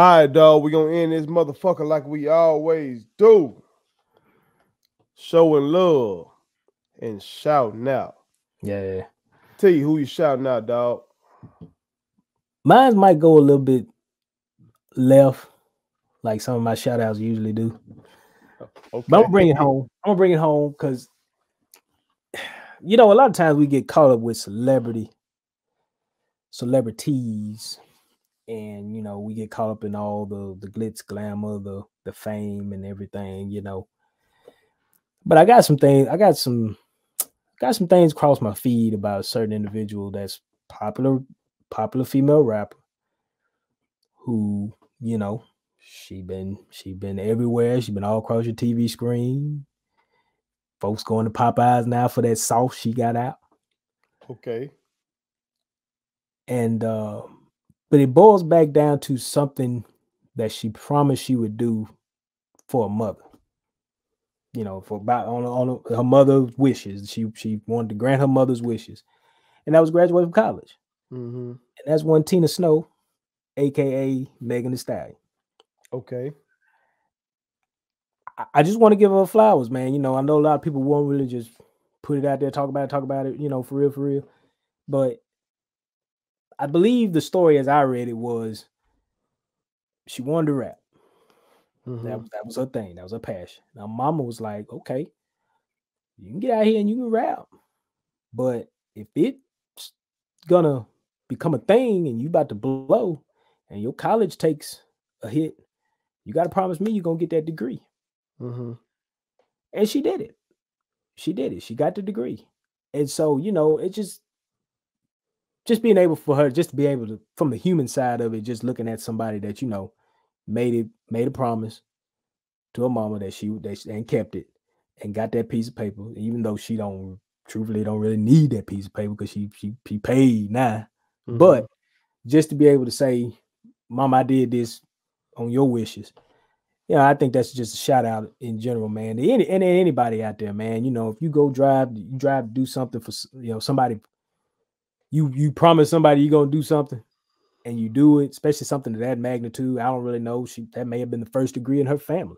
All right, dog. We're gonna end this motherfucker like we always do. Showing love and shouting out. Yeah. Tell you who you shouting out, dog. Mine might go a little bit left, like some of my shout outs usually do. Okay. But I'm gonna bring it home. I'm gonna bring it home because you know, a lot of times we get caught up with celebrity, celebrities, and you know, we get caught up in all the the glitz, glamour, the the fame, and everything. You know, but I got some things. I got some got some things cross my feed about a certain individual that's popular, popular female rapper who you know she been she been everywhere. She been all across your TV screen. Folks going to Popeyes now for that sauce she got out. Okay. And uh but it boils back down to something that she promised she would do for a mother. You know, for about on, on her mother's wishes. She she wanted to grant her mother's wishes. And that was graduate from college. Mm-hmm. And that's one Tina Snow, aka Megan Thee Stallion. Okay. I- I just want to give her flowers, man. You know, I know a lot of people won't really just put it out there, talk about it, talk about it, you know, for real, for real. But I believe the story as I read it was she wanted to rap. Mhm. That, was that was her thing. That was her passion. Now mama was like, okay, you can get out here and you can rap. But if it's gonna become a thing and you about to blow and your college takes a hit, you gotta promise me you're gonna get that degree. Mhm. And she did it. She did it. She got the degree. And so, you know, it just just being able for her just to be able to from the human side of it, just looking at somebody that, you know, made it, made a promise to her mama that she that she, and kept it and got that piece of paper, even though she don't truthfully don't really need that piece of paper because she she she paid now. Mhm. But just to be able to say, Mom, I did this on your wishes. Yeah, I think that's just a shout out in general, man. Any and anybody out there, man. You know, if you go drive, you drive do something for you know somebody. You you promise somebody you're gonna do something, and you do it, especially something of that magnitude. I don't really know. She that may have been the first degree in her family.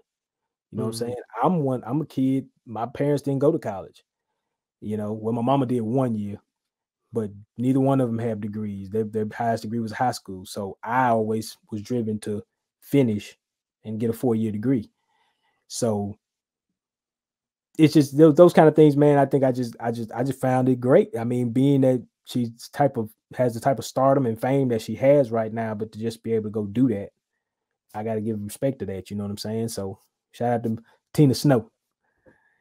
You know Mhm. what I'm saying? I'm one. I'm a kid. My parents didn't go to college. You know, well, my mama did one year, but neither one of them have degrees. Their, their highest degree was high school. So I always was driven to finish and get a four year degree. So it's just those, those kind of things, man. I think I just, I just, I just found it great. I mean, being that she's type of has the type of stardom and fame that she has right now, but to just be able to go do that, I got to give respect to that. You know what I'm saying? So shout out to Tina Snow.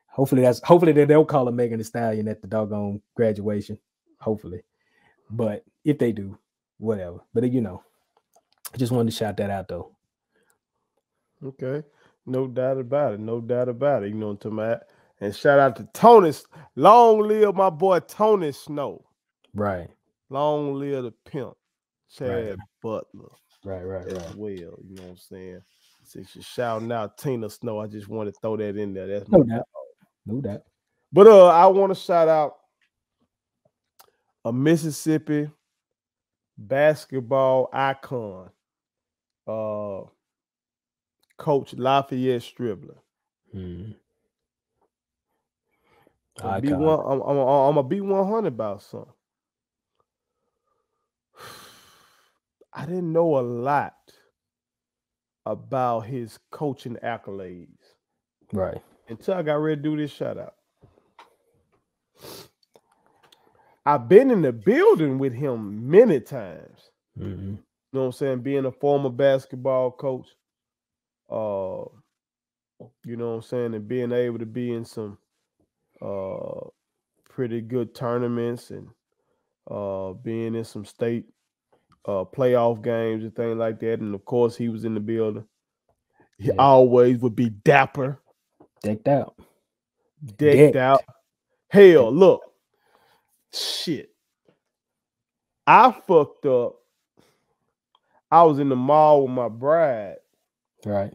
Hopefully that's hopefully they don't call her Megan Thee Stallion at the doggone graduation. Hopefully, but if they do, whatever. But uh, you know, I just wanted to shout that out though. Okay. No doubt about it. No doubt about it. You know what I'm talking about? And shout out to Tony. Long live my boy Tony Snow. Right, Long live the pimp. Chad Right. Butler right, right, as right. well. You know what I'm saying? Since you're shouting out Tina Snow, I just want to throw that in there. That's No my doubt, no doubt. But uh, I want to shout out a Mississippi basketball icon, uh, Coach Lafayette Stribling. Mhm. I'm, be Icon. one, I'm, I'm, I'm gonna be 100 about something. I didn't know a lot about his coaching accolades Right, until I got ready to do this shout out. I've been in the building with him many times. Mhm. You know what I'm saying? Being a former basketball coach, uh, you know what I'm saying, and being able to be in some uh pretty good tournaments and uh being in some state uh playoff games and things like that. And of course he was in the building. He Yeah. always would be dapper, decked out. decked Decked. out. Hell, look. Shit. I fucked up. I was in the mall with my bride. Right,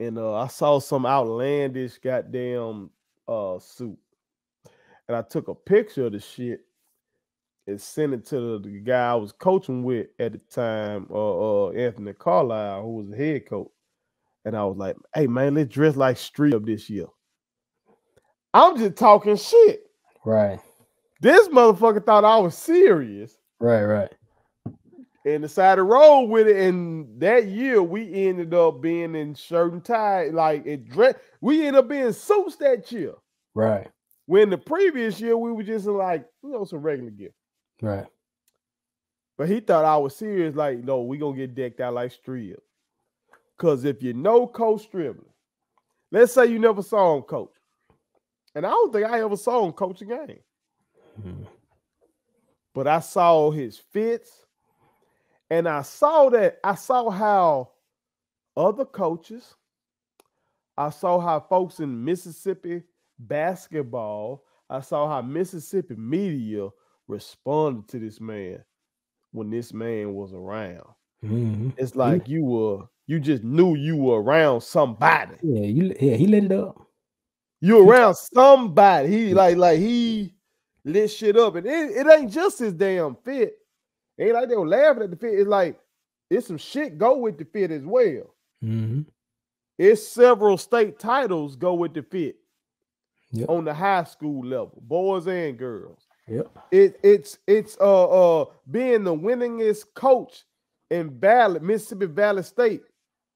and uh, I saw some outlandish goddamn uh suit, and I took a picture of the shit, and sent it to the, guy I was coaching with at the time, uh, uh Anthony Carlisle, who was the head coach. And I was like, hey man, let's dress like street up this year. I'm just talking shit. Right. This motherfucker thought I was serious Right. Right. and decided to roll with it. And that year we ended up being in shirt and tie, like it dress. We ended up being suits that year. Right. When the previous year we were just in like, you know, some regular gear. Right. But he thought I was serious, like, no, we gonna get decked out like Strib. Cause if you know Coach Stribling, let's say you never saw him coach. And I don't think I ever saw him coach a game. Mhm. but I saw his fits, and I saw that I saw how other coaches, I saw how folks in Mississippi basketball, I saw how Mississippi media responded to this man when this man was around. Mhm. It's like you were you just knew you were around somebody. Yeah. You. Yeah. He lit it up. You around somebody. He like like he lit shit up, and it, it ain't just his damn fit. Ain't like they were laughing at the fit. It's like it's some shit go with the fit as well. hmm It's several state titles go with the fit Yep. on the high school level, boys and girls. Yep. It it's it's uh uh being the winningest coach in Valley Mississippi Valley State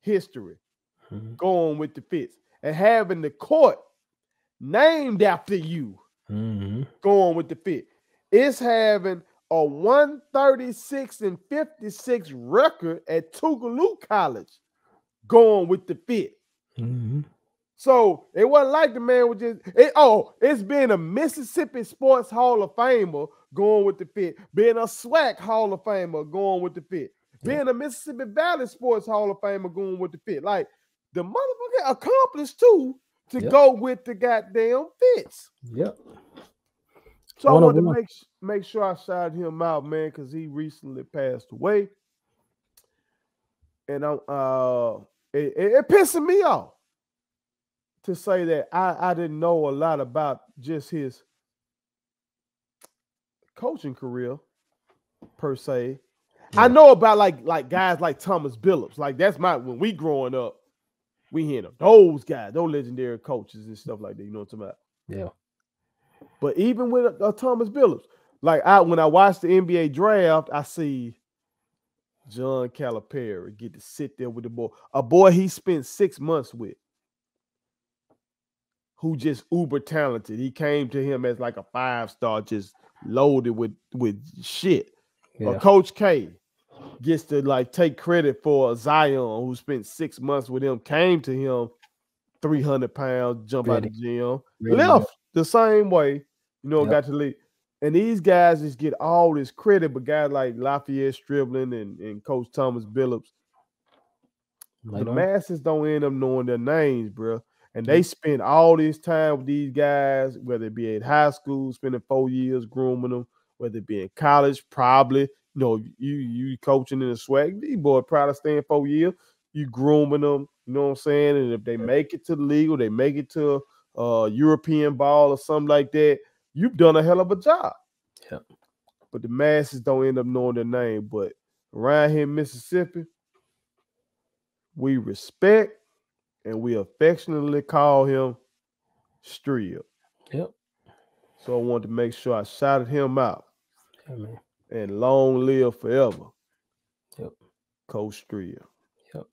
history. Mhm. going with the fits and having the court named after you Mhm. going with the fit. It's having a 136 and 56 record at Tougaloo College going with the fit. Mhm. So it wasn't like the man was just it, oh, it's being a Mississippi Sports Hall of Famer going with the fit, being a SWAC Hall of Famer going with the fit, being a Mississippi Valley Sports Hall of Famer going with the fit. Like the motherfucker accomplished too to Yep. go with the goddamn fits. Yep. So I wanted to make make sure I shouted him out, man, because he recently passed away. And I'm uh it, it, it pissing me off to say that I, I didn't know a lot about just his coaching career per se. I know about like like guys like Thomas Billups. Like that's my when we growing up, we hearing of those guys, those legendary coaches and stuff like that. You know what I'm talking about? Yeah. But even with uh, Thomas Billups, like I when I watch the NBA draft, I see John Calipari get to sit there with the boy, a boy he spent six months with, who just uber talented. He came to him as like a five star, just loaded with with shit. Or Yeah. Coach K gets to like take credit for Zion, who spent six months with him, came to him 300 pounds, jump out Ready. the gym, to left the same way, you know, Yep. got to leave. And these guys just get all this credit, but guys like Lafayette Stribling and, and Coach Thomas Billups, the masses don't end up knowing their names, bro. And they spend all this time with these guys, whether it be at high school, spending four years grooming them, whether it be in college, probably. You know, you you coaching in the SWAC, these boy probably staying four years. You grooming them, you know what I'm saying? And if they make it to the league or they make it to uh European ball or something like that, you've done a hell of a job. Yeah. But the masses don't end up knowing their name. But around here in Mississippi, we respect and we affectionately call him Strib. Yep. So I wanted to make sure I shouted him out man. and long live forever. Yep. Coach Strib. Yep.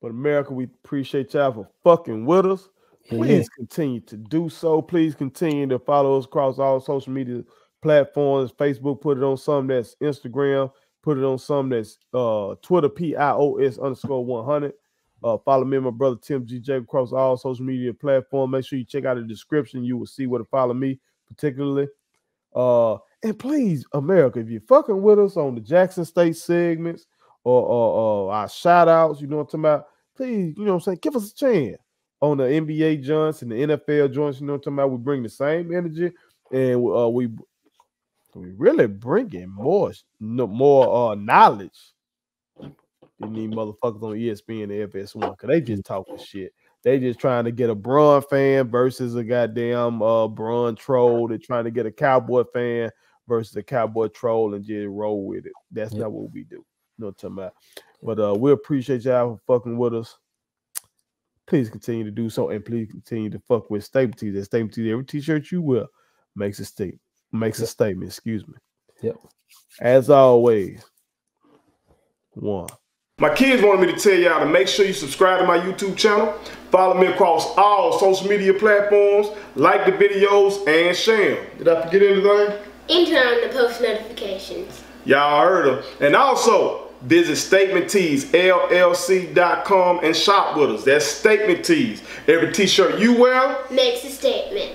But America, we appreciate y'all for fucking with us. Please continue to do so. Please continue to follow us across all social media platforms. Facebook, put it on some that's Instagram, put it on some that's uh Twitter, P-I-O-S underscore 100. Uh, follow me and my brother Tim G. J across all social media platforms. Make sure you check out the description. You will see where to follow me, particularly. Uh, and please, America, if you're fucking with us on the Jackson State segments or, or, or our shout outs, you know what I'm talking about, please, you know what I'm saying, give us a chance on the NBA joints and the NFL joints, you know what I'm talking about. We bring the same energy and uh, we we really bringing more more uh knowledge than these motherfuckers on ESPN and FS1 because they just talking shit. They just trying to get a Bron fan versus a goddamn uh Bron troll. They're trying to get a Cowboy fan versus a cowboy troll and just roll with it. That's Yep. not what we do. You know what I'm talking about. But uh we appreciate y'all for fucking with us. Please continue to do so and please continue to fuck with Staple Tees. That Staple Tees, every t-shirt you wear makes a statement. Makes a statement, excuse me. Yep. As always, one. My kids wanted me to tell y'all to make sure you subscribe to my YouTube channel, follow me across all social media platforms, like the videos, and share 'em. Did I forget anything? And turn on the post notifications. Y'all heard them. And also, visit StatementTeesLLC.com and shop with us. That's Statement Tees. Every t shirt you wear, Makes a statement.